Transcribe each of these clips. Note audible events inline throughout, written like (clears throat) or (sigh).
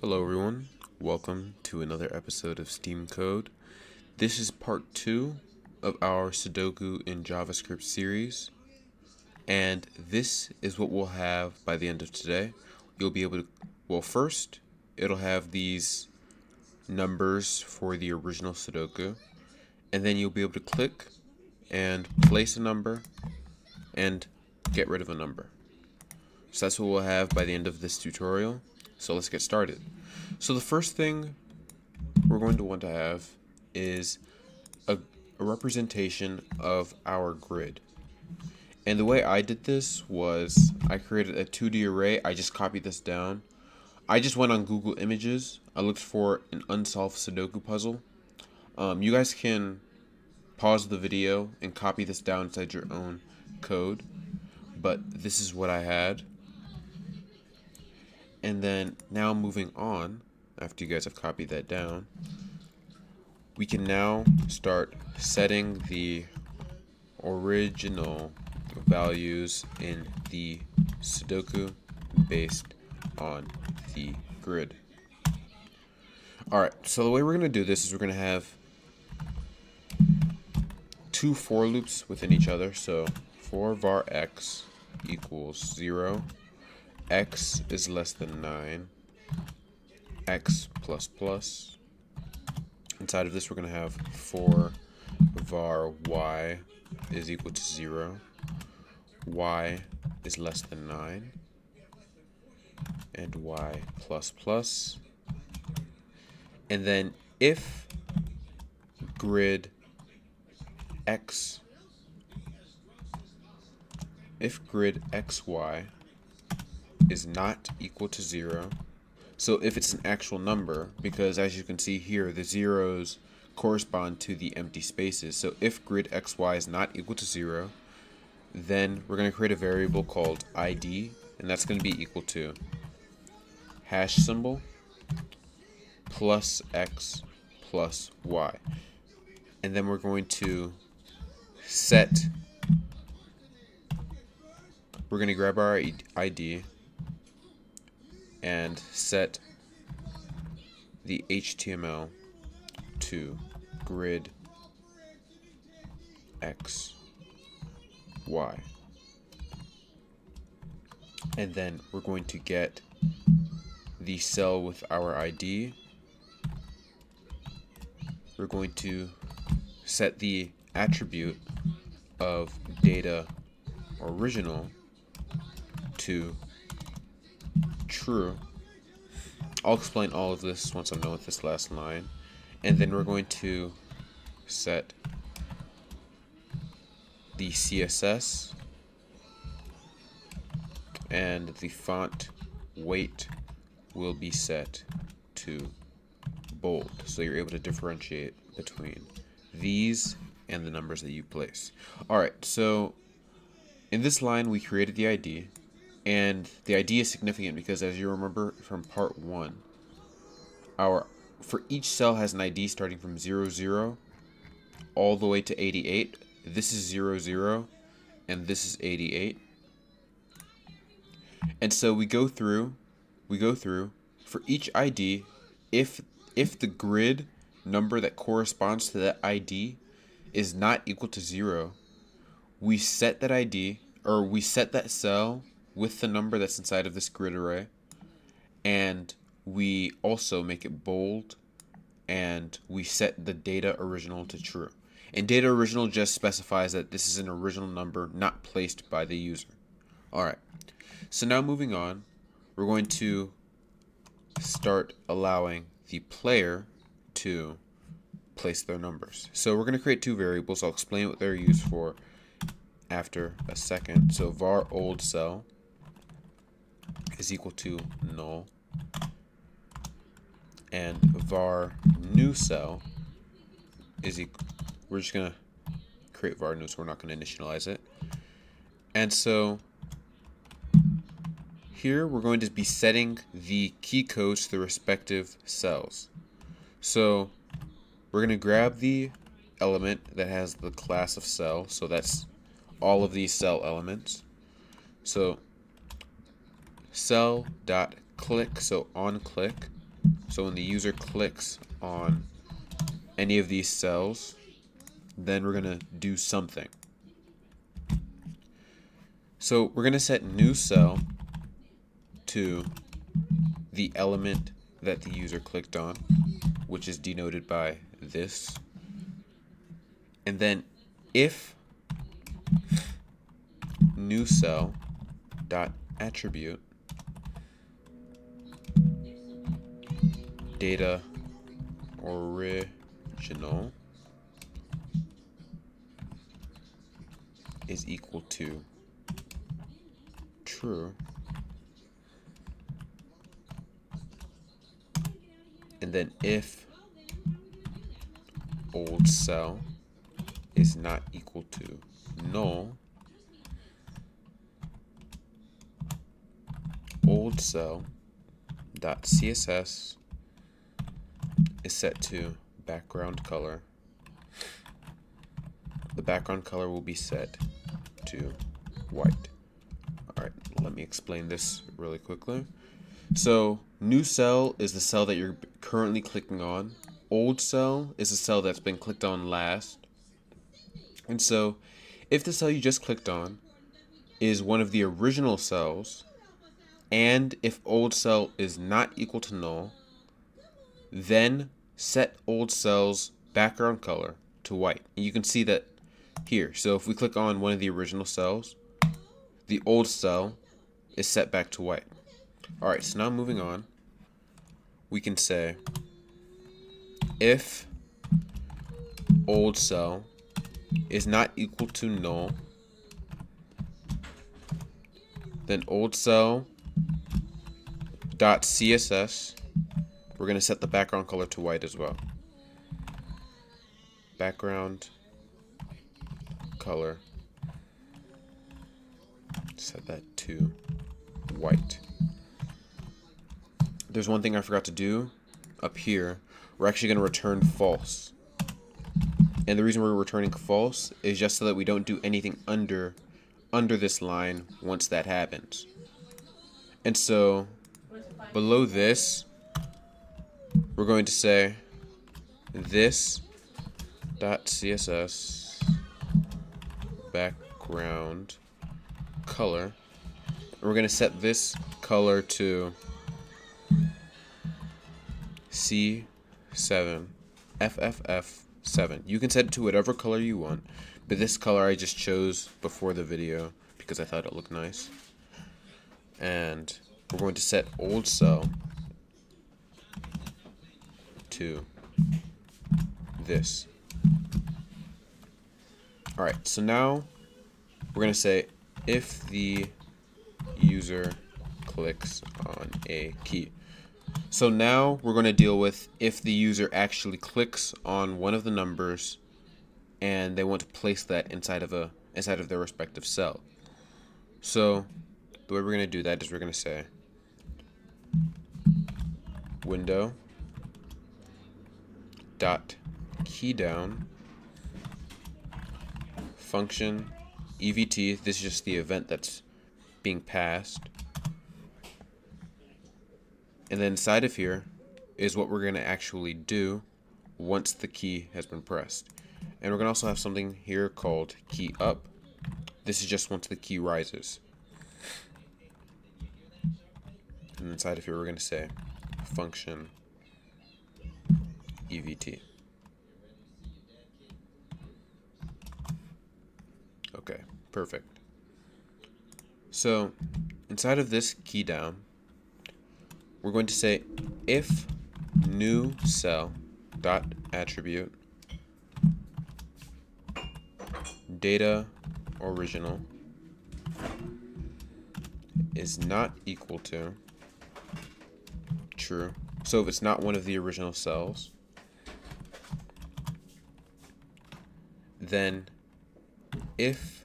Hello, everyone. Welcome to another episode of SteamCode. This is part two of our Sudoku in JavaScript series, and this is what we'll have by the end of today. You'll be able to, well, first, it'll have these numbers for the original Sudoku, and then you'll be able to click and place a number and get rid of a number. So that's what we'll have by the end of this tutorial. So let's get started. So the first thing we're going to want to have is a, a, representation of our grid. And the way I did this was I created a 2D array. I just copied this down. I just went on Google Images. I looked for an unsolved Sudoku puzzle. Um, you guys can pause the video and copy this down inside your own code. But this is what I had. And then now moving on, after you guys have copied that down, we can now start setting the original values in the Sudoku based on the grid. Alright, so the way we're going to do this is we're going to have two for loops within each other. So for var x equals 0 x is less than 9, x plus plus. Inside of this, we're going to have for var y is equal to 0, y is less than 9, and y plus plus. And then if grid x if grid xy is not equal to 0. So if it's an actual number, because as you can see here, the zeros correspond to the empty spaces. So if grid xy is not equal to 0, then we're going to create a variable called id, and that's going to be equal to hash symbol plus x plus y. And then we're going to set, we're going to grab our id, and set the HTML to grid X, Y. And then we're going to get the cell with our ID. We're going to set the attribute of data original to true. I'll explain all of this once I'm done with this last line. And then we're going to set the CSS and the font weight will be set to bold so you're able to differentiate between these and the numbers that you place. Alright, so in this line we created the ID and the ID is significant because as you remember from part one, our for each cell has an ID starting from 00, 0 all the way to 88. This is 00, 0 and this is 88. And so we go through, we go through for each ID, if if the grid number that corresponds to that ID is not equal to zero, we set that ID or we set that cell with the number that's inside of this grid array. And we also make it bold and we set the data original to true. And data original just specifies that this is an original number not placed by the user. Alright, so now moving on, we're going to start allowing the player to place their numbers. So we're going to create two variables. I'll explain what they're used for after a second. So var old cell is equal to null. And var new cell is equal we're just gonna create var new so we're not gonna initialize it. And so here we're going to be setting the key codes to the respective cells. So we're to grab the element that has the class of cell so that's all of these cell elements. So cell dot click so on click So when the user clicks on any of these cells, then we're to do something. So we're to set new cell to the element that the user clicked on, which is denoted by this. And then if new cell dot attribute data original is equal to true and then if old cell is not equal to null old cell dot css is set to background color. The background color will be set to white. Alright let me explain this really quickly. So new cell is the cell that you're currently clicking on. Old cell is the cell that's been clicked on last. And so if the cell you just clicked on is one of the original cells and if old cell is not equal to null, then set old cell's background color to white. And you can see that here. So if we click on one of the original cells, the old cell is set back to white. Alright, so now moving on, we can say if old cell is not equal to null, then old cell dot css we're going to set the background color to white as well. Background color. Set that to white. There's one thing I forgot to do up here. We're actually going to return false. And the reason we're returning false is just so that we don't do anything under under this line once that happens. And so below this, we're going to say this dot css background color. We're going to set this color to C7 FFF7. You can set it to whatever color you want, but this color I just chose before the video because I thought it looked nice. And we're going to set old cell to this. Alright, so now we're going to say if the user clicks on a key. So now we're going to deal with if the user actually clicks on one of the numbers and they want to place that inside of a inside of their respective cell. So the way we're going to do that is we're going to say window dot key down function evt this is just the event that's being passed. And then inside of here is what we're going to actually do once the key has been pressed. And we're going to also have something here called key up. This is just once the key rises. And inside of here we're going to say function evt. Okay, perfect. So inside of this key down, we're going to say if new cell dot attribute data original is not equal to true. So if it's not one of the original cells, then if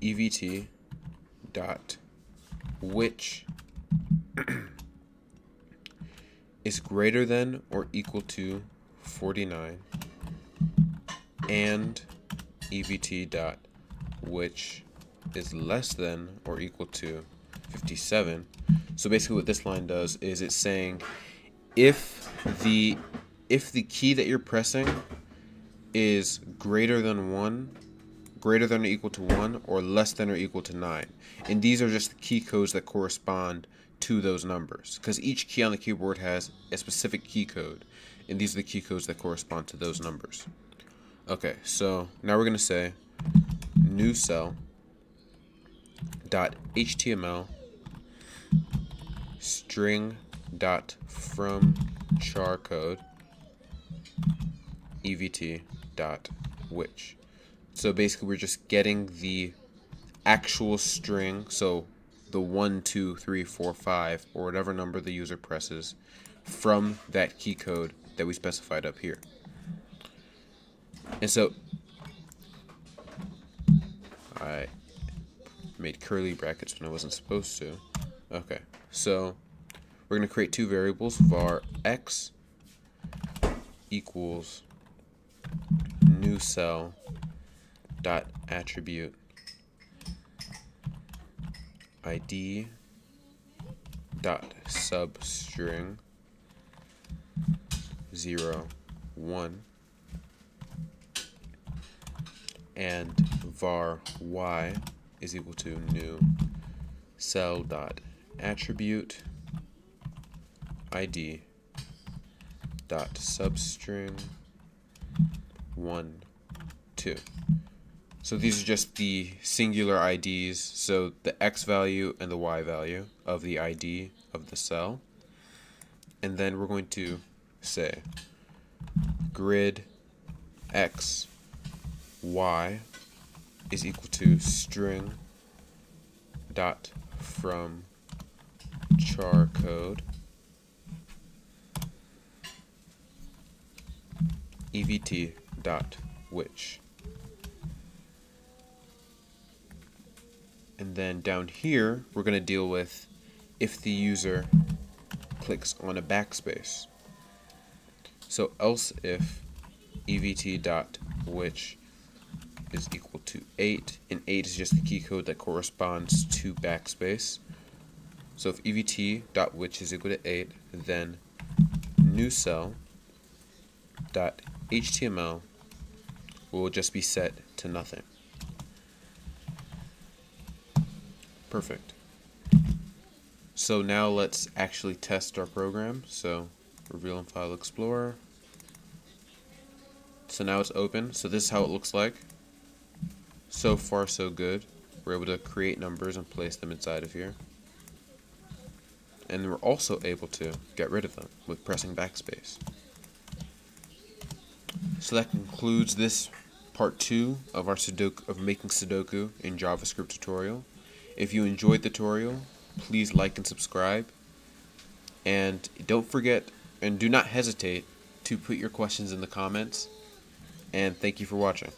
evt dot which (clears throat) is greater than or equal to 49 and evt dot which is less than or equal to 57 So basically what this line does is it's saying if the if the key that you're pressing is greater than 1, greater than or equal to 1, or less than or equal to 9. And these are just the key codes that correspond to those numbers. Because each key on the keyboard has a specific key code. And these are the key codes that correspond to those numbers. Okay, so now we're going to say new cell dot html string dot from char code evt dot which. So basically we're just getting the actual string. So the one two three four five or whatever number the user presses from that key code that we specified up here. And so I made curly brackets when I wasn't supposed to. Okay so we're going to create two variables var x equals cell dot attribute id dot substring 0 1 and var y is equal to new cell dot attribute id dot substring one two so these are just the singular IDs so the X value and the Y value of the ID of the cell. And then we're going to say grid X Y is equal to string dot from char code evt dot which and then down here we're going to deal with if the user clicks on a backspace so else if evt dot which is equal to 8 and 8 is just the key code that corresponds to backspace so if evt dot which is equal to 8 then new cell dot HTML will just be set to nothing. Perfect. So now let's actually test our program. So reveal in File Explorer. So now it's open. So this is how it looks like. So far so good. We're able to create numbers and place them inside of here. And we're also able to get rid of them with pressing backspace. So that concludes this part two of our Sudoku of making Sudoku in JavaScript tutorial. If you enjoyed the tutorial, please like and subscribe. And don't forget and do not hesitate to put your questions in the comments. And thank you for watching.